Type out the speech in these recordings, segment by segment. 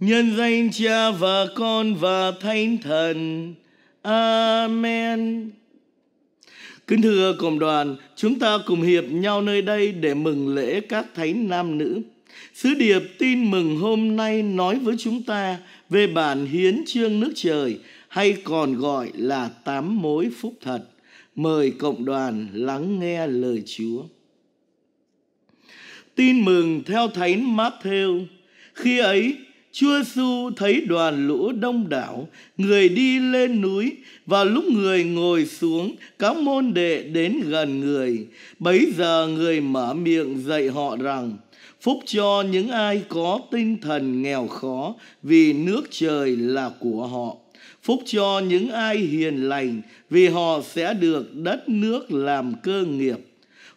nhân danh Cha và Con và Thánh Thần. Amen. Kính thưa cộng đoàn, chúng ta cùng hiệp nhau nơi đây để mừng lễ các thánh nam nữ. Sứ điệp tin mừng hôm nay nói với chúng ta về bản hiến trương nước trời hay còn gọi là tám mối phúc thật. Mời cộng đoàn lắng nghe lời Chúa. Tin mừng theo Thánh Matthew. Khi ấy, Chúa Giêsu thấy đoàn lũ đông đảo, người đi lên núi và lúc người ngồi xuống, các môn đệ đến gần người. Bấy giờ người mở miệng dạy họ rằng: Phúc cho những ai có tinh thần nghèo khó, vì nước trời là của họ. Phúc cho những ai hiền lành, vì họ sẽ được đất nước làm cơ nghiệp.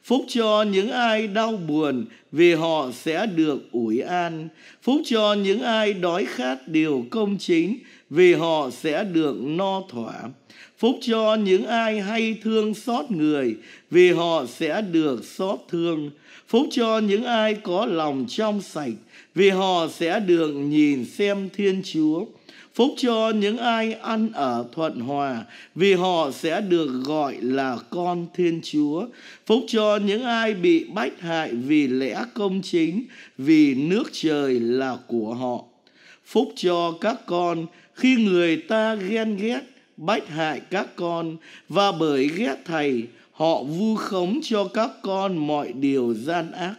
Phúc cho những ai đau buồn, vì họ sẽ được ủi an. Phúc cho những ai đói khát điều công chính vì họ sẽ được no thỏa. Phúc cho những ai hay thương xót người vì họ sẽ được xót thương. Phúc cho những ai có lòng trong sạch vì họ sẽ được nhìn xem Thiên Chúa. Phúc cho những ai ăn ở thuận hòa, vì họ sẽ được gọi là con Thiên Chúa. Phúc cho những ai bị bách hại vì lẽ công chính, vì nước trời là của họ. Phúc cho các con khi người ta ghen ghét, bách hại các con, và bởi ghét thầy, họ vu khống cho các con mọi điều gian ác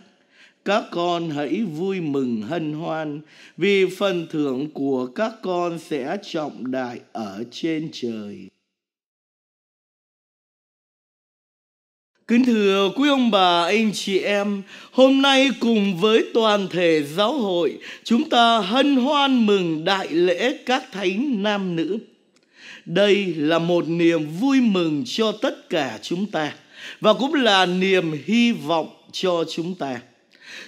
các con hãy vui mừng hân hoan vì phần thưởng của các con sẽ trọng đại ở trên trời. Kính thưa quý ông bà, anh chị em, hôm nay cùng với toàn thể giáo hội, chúng ta hân hoan mừng đại lễ các thánh nam nữ. Đây là một niềm vui mừng cho tất cả chúng ta và cũng là niềm hy vọng cho chúng ta.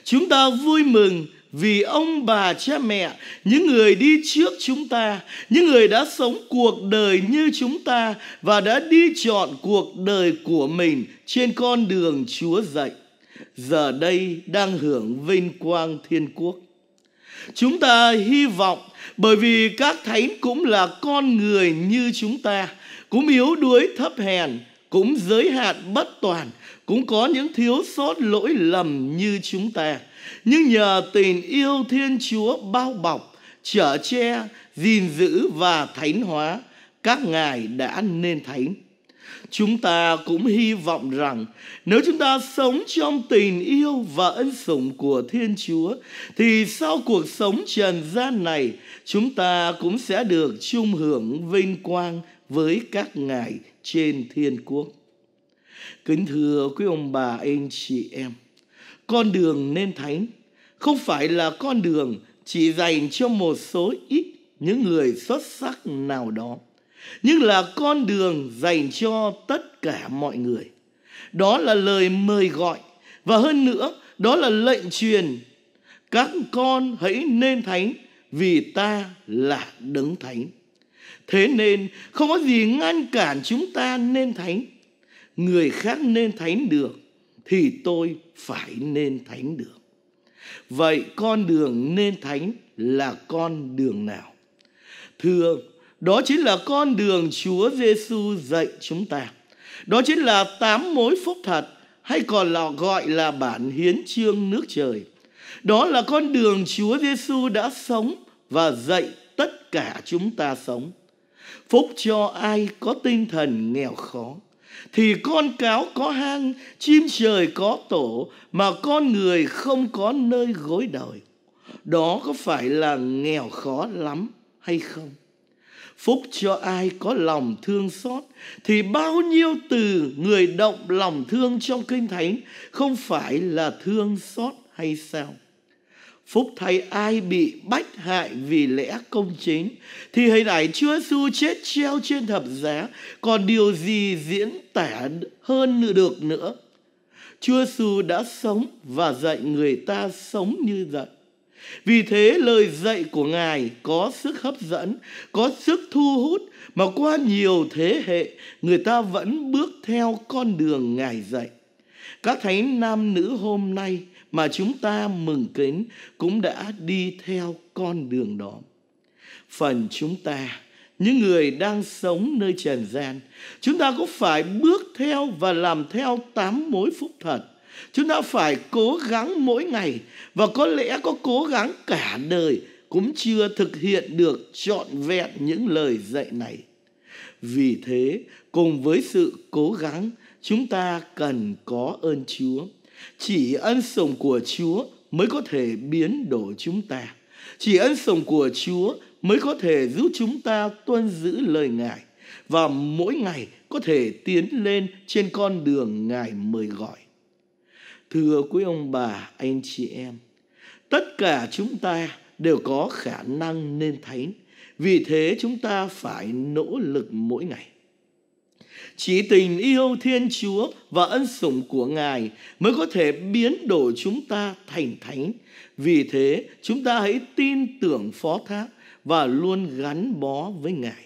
Chúng ta vui mừng vì ông bà cha mẹ, những người đi trước chúng ta, những người đã sống cuộc đời như chúng ta và đã đi chọn cuộc đời của mình trên con đường Chúa dạy, giờ đây đang hưởng vinh quang thiên quốc. Chúng ta hy vọng bởi vì các thánh cũng là con người như chúng ta, cũng yếu đuối thấp hèn, cũng giới hạn bất toàn, cũng có những thiếu sót lỗi lầm như chúng ta. Nhưng nhờ tình yêu thiên chúa bao bọc, chở che, gìn giữ và thánh hóa, các ngài đã nên thánh. Chúng ta cũng hy vọng rằng nếu chúng ta sống trong tình yêu và ân sủng của thiên chúa, thì sau cuộc sống trần gian này, chúng ta cũng sẽ được chung hưởng vinh quang với các ngài trên thiên quốc. Kính thưa quý ông bà anh chị em, con đường nên thánh không phải là con đường chỉ dành cho một số ít những người xuất sắc nào đó, nhưng là con đường dành cho tất cả mọi người. Đó là lời mời gọi và hơn nữa đó là lệnh truyền các con hãy nên thánh vì ta là đấng thánh. Thế nên không có gì ngăn cản chúng ta nên thánh người khác nên thánh được thì tôi phải nên thánh được vậy con đường nên thánh là con đường nào? Thưa, đó chính là con đường Chúa Giêsu dạy chúng ta. Đó chính là tám mối phúc thật, hay còn là gọi là bản hiến chương nước trời. Đó là con đường Chúa Giêsu đã sống và dạy tất cả chúng ta sống. Phúc cho ai có tinh thần nghèo khó? Thì con cáo có hang, chim trời có tổ, mà con người không có nơi gối đời. Đó có phải là nghèo khó lắm hay không? Phúc cho ai có lòng thương xót thì bao nhiêu từ người động lòng thương trong kinh thánh không phải là thương xót hay sao? Phúc thay ai bị bách hại vì lẽ công chính Thì hình ảnh Chúa Giêsu chết treo trên thập giá Còn điều gì diễn tả hơn được nữa Chúa Giêsu đã sống và dạy người ta sống như vậy vì thế lời dạy của Ngài có sức hấp dẫn, có sức thu hút mà qua nhiều thế hệ người ta vẫn bước theo con đường Ngài dạy. Các thánh nam nữ hôm nay mà chúng ta mừng kính cũng đã đi theo con đường đó. phần chúng ta, những người đang sống nơi trần gian, chúng ta cũng phải bước theo và làm theo tám mối phúc thật. Chúng ta phải cố gắng mỗi ngày và có lẽ có cố gắng cả đời cũng chưa thực hiện được trọn vẹn những lời dạy này. Vì thế, cùng với sự cố gắng, chúng ta cần có ơn chúa chỉ ân sủng của chúa mới có thể biến đổi chúng ta. Chỉ ân sủng của chúa mới có thể giúp chúng ta tuân giữ lời ngài và mỗi ngày có thể tiến lên trên con đường ngài mời gọi. Thưa quý ông bà, anh chị em, tất cả chúng ta đều có khả năng nên thánh. Vì thế chúng ta phải nỗ lực mỗi ngày chỉ tình yêu thiên chúa và ân sủng của ngài mới có thể biến đổi chúng ta thành thánh. Vì thế, chúng ta hãy tin tưởng phó thác và luôn gắn bó với ngài.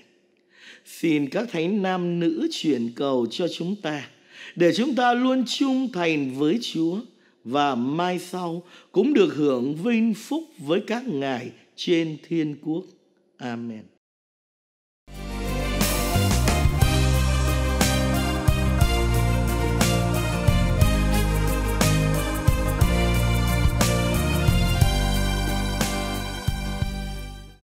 Xin các thánh nam nữ chuyển cầu cho chúng ta, để chúng ta luôn trung thành với chúa và mai sau cũng được hưởng vinh phúc với các ngài trên thiên quốc. Amen.